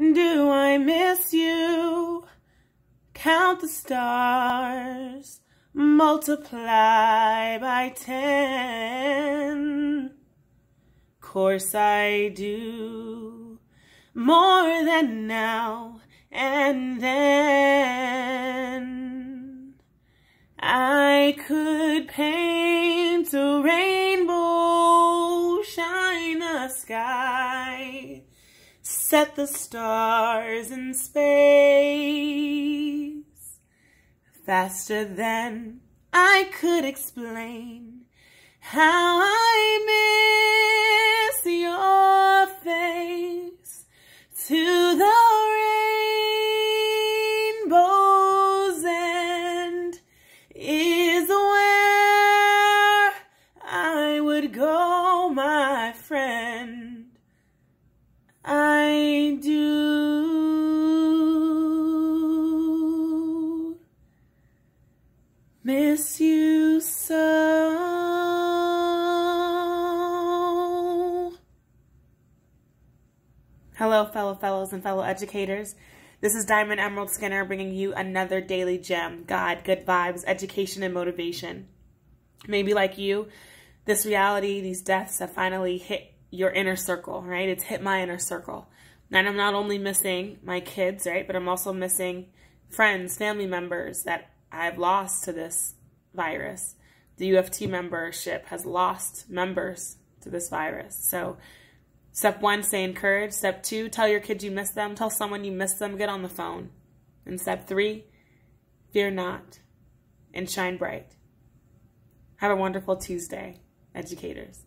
do I miss you? Count the stars, multiply by ten. Course I do, more than now and then. I could paint a rainbow, shine a sky, set the stars in space. Faster than I could explain how I miss your face to the rainbow's end is where I would go, my friend. I do miss you so. Hello, fellow fellows and fellow educators. This is Diamond Emerald Skinner bringing you another daily gem God, good vibes, education, and motivation. Maybe like you, this reality, these deaths have finally hit your inner circle, right? It's hit my inner circle. And I'm not only missing my kids, right? But I'm also missing friends, family members that I've lost to this virus. The UFT membership has lost members to this virus. So step one, stay encouraged. Step two, tell your kids you miss them. Tell someone you miss them. Get on the phone. And step three, fear not and shine bright. Have a wonderful Tuesday, educators.